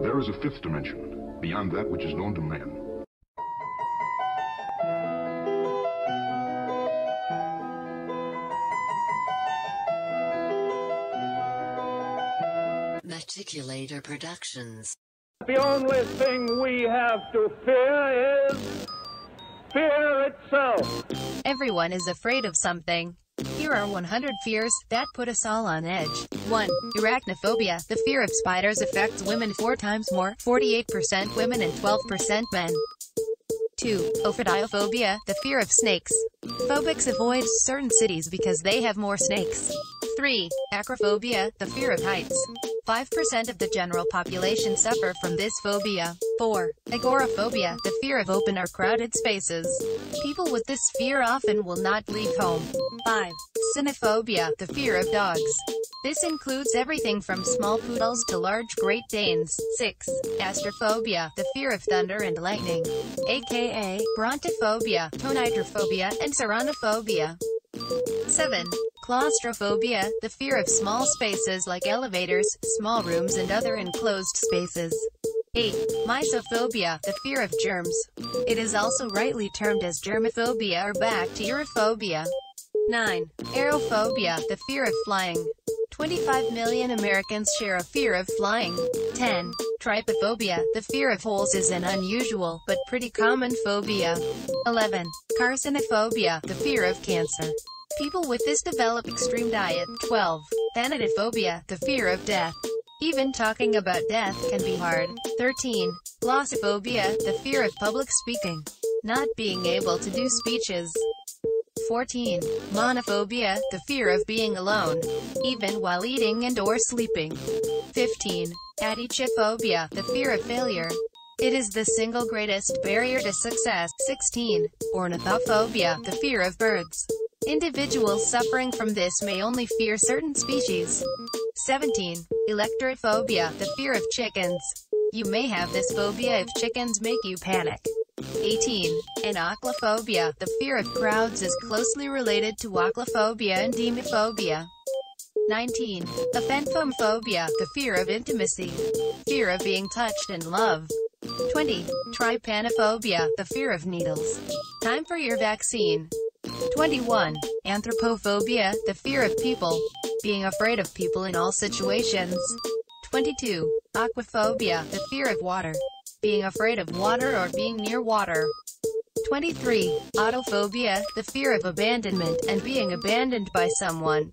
There is a fifth dimension, beyond that which is known to man. Meticulator Productions. The only thing we have to fear is fear itself. Everyone is afraid of something. Here are 100 fears that put us all on edge. 1. Arachnophobia. The fear of spiders affects women four times more, 48% women and 12% men. 2. Ophidiophobia. The fear of snakes. Phobics avoid certain cities because they have more snakes. 3. Acrophobia. The fear of heights. 5% of the general population suffer from this phobia. 4. Agoraphobia, the fear of open or crowded spaces. People with this fear often will not leave home. 5. Cynophobia, the fear of dogs. This includes everything from small poodles to large Great Danes. 6. Astrophobia, the fear of thunder and lightning, aka brontophobia, tonitrophobia, and ceraunophobia. 7. Claustrophobia, the fear of small spaces like elevators, small rooms and other enclosed spaces. 8. Mysophobia, the fear of germs. It is also rightly termed as germophobia or bacteriophobia. 9. Aerophobia, the fear of flying. 25 million Americans share a fear of flying. 10. Trypophobia, the fear of holes is an unusual, but pretty common phobia. 11. Carcinophobia, the fear of cancer. People with this develop extreme diet. 12. Thanatophobia, the fear of death. Even talking about death can be hard. 13. Glossophobia, the fear of public speaking. Not being able to do speeches. 14. Monophobia, the fear of being alone, even while eating and or sleeping. 15. Atychiphobia, the fear of failure. It is the single greatest barrier to success. 16. Ornithophobia, the fear of birds. Individuals suffering from this may only fear certain species. 17. Alektorophobia, the fear of chickens. You may have this phobia if chickens make you panic. 18. Enochlophobia, the fear of crowds is closely related to ochlophobia and demophobia. 19. Aphenphosmphobia, the fear of intimacy. Fear of being touched and loved. 20. Trypanophobia, the fear of needles. Time for your vaccine. 21. Anthropophobia, the fear of people. Being afraid of people in all situations. 22. Aquaphobia, the fear of water. Being afraid of water or being near water. 23. Autophobia, the fear of abandonment and being abandoned by someone.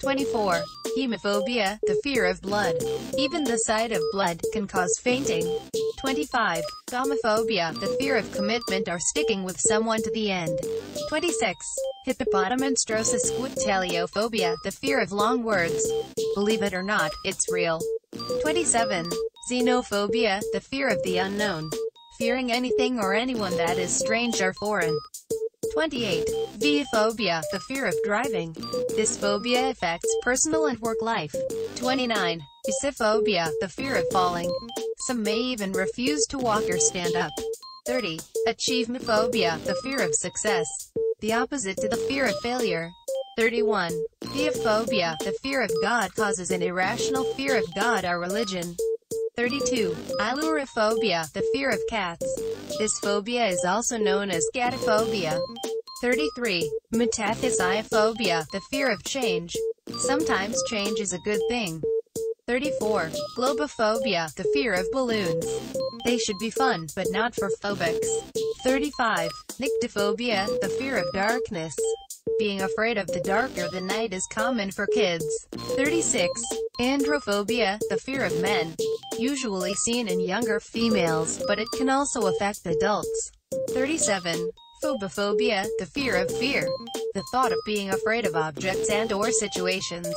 24. Hemophobia, the fear of blood. Even the sight of blood can cause fainting. 25. Gamophobia, the fear of commitment or sticking with someone to the end. 26. Hippopotomonstrosesquippedaliophobia, the fear of long words. Believe it or not, it's real. 27. Xenophobia, the fear of the unknown. Fearing anything or anyone that is strange or foreign. 28. Vehophobia, the fear of driving. This phobia affects personal and work life. 29. Pisiphobia, the fear of falling. Some may even refuse to walk or stand up. 30. Achievemephobia, the fear of success. The opposite to the fear of failure. 31. Theophobia, the fear of God causes an irrational fear of God or religion. 32. Ailurophobia, the fear of cats. This phobia is also known as scatophobia. 33. Metathesiophobia, the fear of change. Sometimes change is a good thing. 34. Globophobia, the fear of balloons. They should be fun, but not for phobics. 35. Nyctophobia, the fear of darkness. Being afraid of the dark or the night is common for kids. 36. Androphobia, the fear of men. Usually seen in younger females, but it can also affect adults. 37. Phobophobia, the fear of fear. The thought of being afraid of objects and or situations.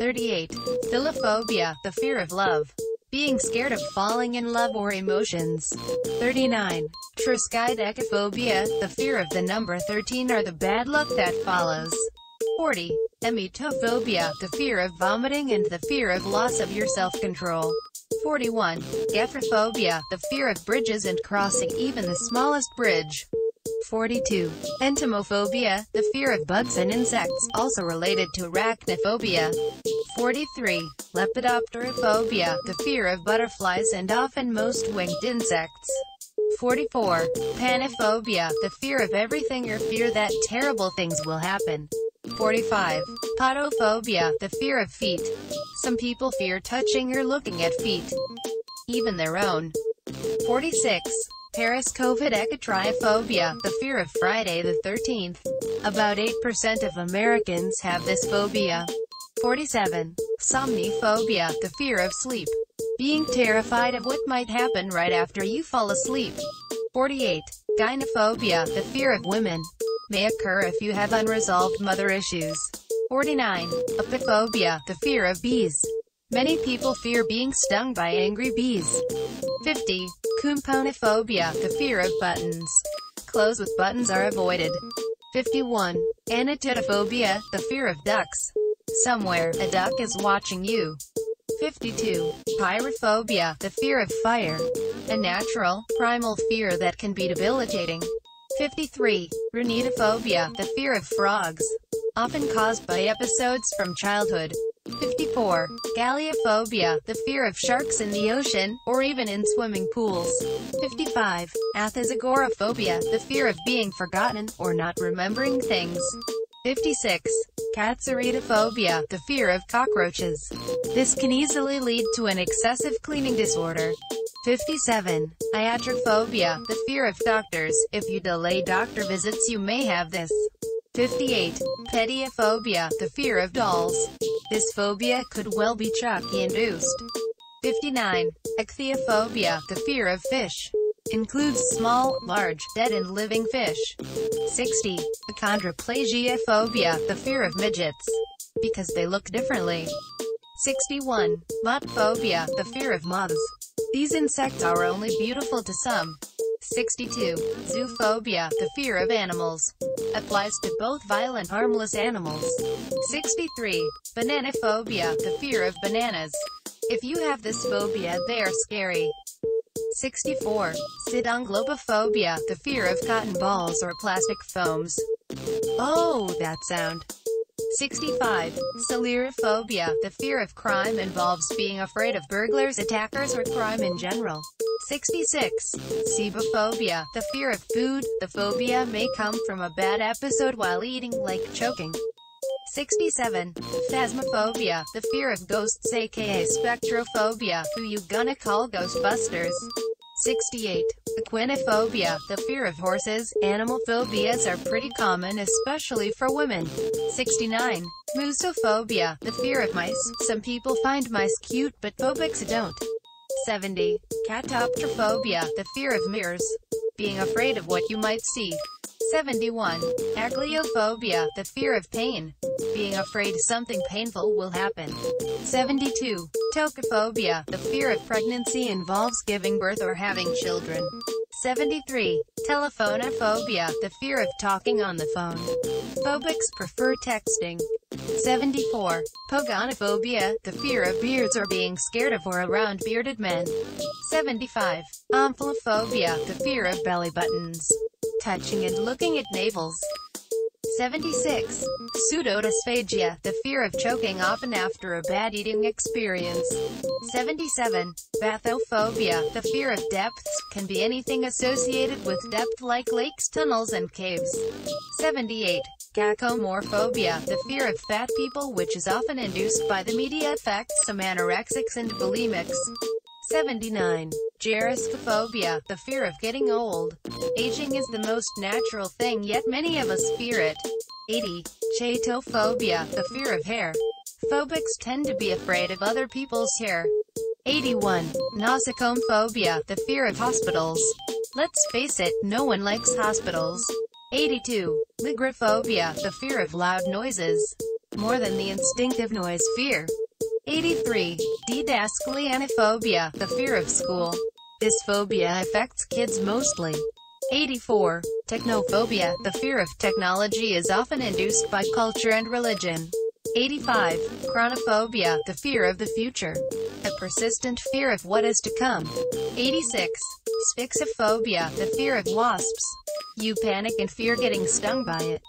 38. Philophobia, the fear of love. Being scared of falling in love or emotions. 39. Triskaidekaphobia, the fear of the number 13 or the bad luck that follows. 40. Emetophobia, the fear of vomiting and the fear of loss of your self-control. 41. Gephyrophobia, the fear of bridges and crossing even the smallest bridge. 42. Entomophobia, the fear of bugs and insects, also related to arachnophobia. 43. Lepidopterophobia, the fear of butterflies and often most winged insects. 44. Panophobia, the fear of everything or fear that terrible things will happen. 45. Podophobia, the fear of feet. Some people fear touching or looking at feet, even their own. 46. Paraskevidekatriaphobia, the fear of Friday the 13th. About 8% of Americans have this phobia. 47. Somniphobia, the fear of sleep. Being terrified of what might happen right after you fall asleep. 48. Gynophobia, the fear of women. May occur if you have unresolved mother issues. 49. Apiphobia, the fear of bees. Many people fear being stung by angry bees. 50. Koumpounophobia, the fear of buttons. Clothes with buttons are avoided. 51. Anatidaephobia, the fear of ducks. Somewhere, a duck is watching you. 52. Pyrophobia, the fear of fire. A natural, primal fear that can be debilitating. 53. Ranidaphobia, the fear of frogs. Often caused by episodes from childhood. 54. Galeophobia, the fear of sharks in the ocean, or even in swimming pools. 55. Athazagoraphobia, the fear of being forgotten, or not remembering things. 56. Katsaridaphobia, the fear of cockroaches. This can easily lead to an excessive cleaning disorder. 57. Iatrophobia, the fear of doctors. If you delay doctor visits you may have this. 58. Pediophobia, the fear of dolls. This phobia could well be Chucky-induced. 59. Ichthyophobia, the fear of fish. Includes small, large, dead and living fish. 60. Achondroplasiaphobia, the fear of midgets. Because they look differently. 61. Moth phobia, the fear of moths. These insects are only beautiful to some. 62. Zoophobia, the fear of animals. Applies to both violent harmless animals. 63. Bananophobia, the fear of bananas. If you have this phobia they are scary. 64. Sidonglobophobia, the fear of cotton balls or plastic foams. Oh, that sound. 65. Colerophobia, the fear of crime involves being afraid of burglars, attackers, or crime in general. 66. Cibophobia, the fear of food. The phobia may come from a bad episode while eating, like choking. 67. Phasmophobia, the fear of ghosts aka spectrophobia, who you gonna call Ghostbusters. 68. Equinophobia, the fear of horses. Animal phobias are pretty common especially for women. 69. Musophobia, the fear of mice. Some people find mice cute but phobics don't. 70. Catoptrophobia, the fear of mirrors. Being afraid of what you might see. 71. Agliophobia, the fear of pain. Being afraid something painful will happen. 72. Tocophobia, the fear of pregnancy involves giving birth or having children. 73. Telephonophobia, the fear of talking on the phone. Phobics prefer texting. 74. Pogonophobia, the fear of beards or being scared of or around bearded men. 75. Omphalophobia, the fear of belly buttons. Touching and looking at navels. 76. Pseudodysphagia, the fear of choking often after a bad eating experience. 77. Bathophobia, the fear of depths, can be anything associated with depth like lakes, tunnels, and caves. 78. Cacomorphobia, the fear of fat people which is often induced by the media affects some anorexics and bulimics. 79. Gerascophobia, the fear of getting old. Aging is the most natural thing yet many of us fear it. 80. Chaetophobia, the fear of hair. Phobics tend to be afraid of other people's hair. 81. Nosocomophobia, the fear of hospitals. Let's face it, no one likes hospitals. 82. Ligyrophobia, the fear of loud noises. More than the instinctive noise fear. 83. Didaskaleinophobia, the fear of school. This phobia affects kids mostly. 84. Technophobia, the fear of technology is often induced by culture and religion. 85. Chronophobia, the fear of the future. A persistent fear of what is to come. 86. Spheksophobia, the fear of wasps. You panic and fear getting stung by it.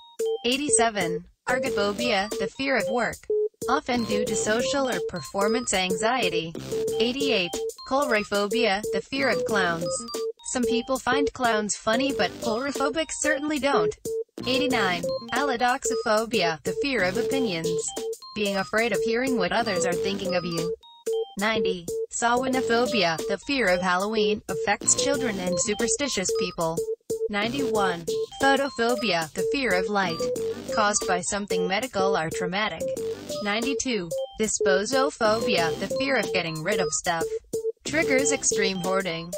87. Ergophobia, the fear of work. Often due to social or performance anxiety. 88. Coulrophobia, the fear of clowns. Some people find clowns funny but coulrophobics certainly don't. 89. Allodoxophobia, the fear of opinions. Being afraid of hearing what others are thinking of you. 90. Samhainophobia, the fear of Halloween, affects children and superstitious people. 91. Photophobia, the fear of light, caused by something medical or traumatic. 92. Disposophobia, the fear of getting rid of stuff. Triggers extreme hoarding.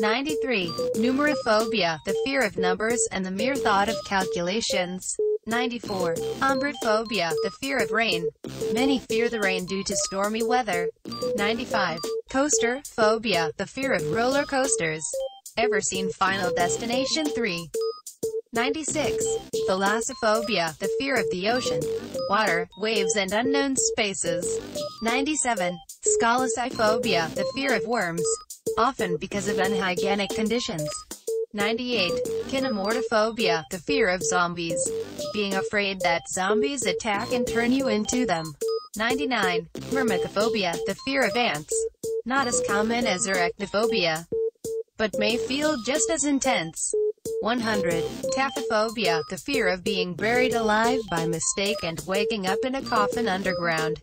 93. Numerophobia, the fear of numbers and the mere thought of calculations. 94. Ombrophobia, the fear of rain. Many fear the rain due to stormy weather. 95. Coaster phobia, the fear of roller coasters. Ever seen Final Destination 3? 96. Thalassophobia, the fear of the ocean, water, waves and unknown spaces. 97. Scoleciphobia, the fear of worms, often because of unhygienic conditions. 98. Kinemortophobia, the fear of zombies, being afraid that zombies attack and turn you into them. 99. Myrmecophobia, the fear of ants, not as common as arachnophobia, but may feel just as intense. 100. Taphophobia, the fear of being buried alive by mistake and waking up in a coffin underground.